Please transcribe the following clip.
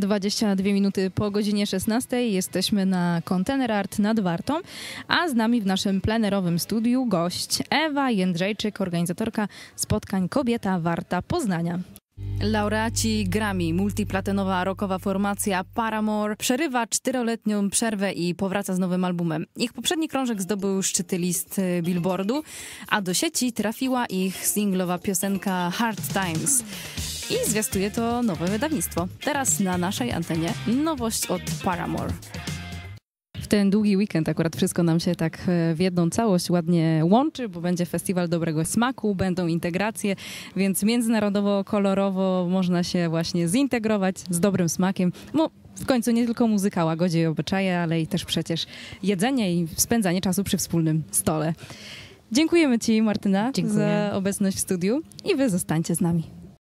22 minuty po godzinie 16 jesteśmy na Container Art nad Wartą, a z nami w naszym plenerowym studiu gość Ewa Jędrzejczyk, organizatorka spotkań Kobieta Warta Poznania. Laureaci Grammy, multiplatynowa rockowa formacja Paramore przerywa czteroletnią przerwę i powraca z nowym albumem. Ich poprzedni krążek zdobył szczyty list Billboardu, a do sieci trafiła ich singlowa piosenka Hard Times. I zwiastuje to nowe wydawnictwo. Teraz na naszej antenie nowość od Paramore. W ten długi weekend akurat wszystko nam się tak w jedną całość ładnie łączy, bo będzie festiwal dobrego smaku, będą integracje, więc międzynarodowo, kolorowo można się właśnie zintegrować z dobrym smakiem. No, w końcu nie tylko muzyka łagodzi i obyczaje, ale i też przecież jedzenie i spędzanie czasu przy wspólnym stole. Dziękujemy Ci, Martyna, Dziękuję. za obecność w studiu i Wy zostańcie z nami.